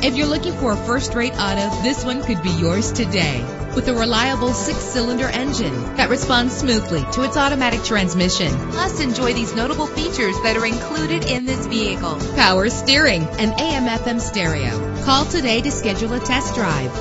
If you're looking for a first-rate auto, this one could be yours today. With a reliable six-cylinder engine that responds smoothly to its automatic transmission. Plus, enjoy these notable features that are included in this vehicle. Power steering and AM-FM stereo. Call today to schedule a test drive.